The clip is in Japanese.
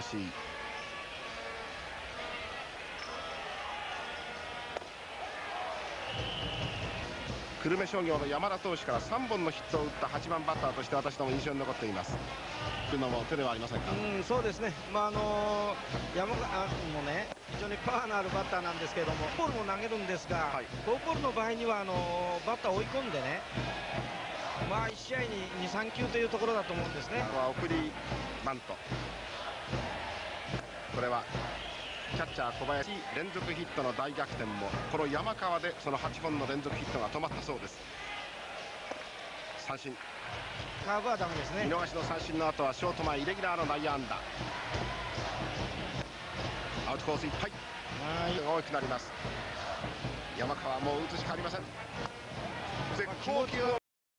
しい久留米商業の山田投手から3本のヒットを打った8番バッターとして私ども印象に残っています。今も手ではありませんか？うんそうですね、まああの山川君もね非常にパワーのあるバッターなんですけれどもボールも投げるんですが、はい。フォークボールの場合にはあのバッターを追い込んでねまあ1試合に23球というところだと思うんですね。ここは送りバント。これは。キャッチャー小林連続ヒットの大逆転も。この山川でその8本の連続ヒットが止まったそうです。三振。カーブはダメですね。見逃しの三振の後はショート前イレギュラーの内野安打。アウトコースいっぱい。大きくなります。山川はもう打つしかありません。絶好球を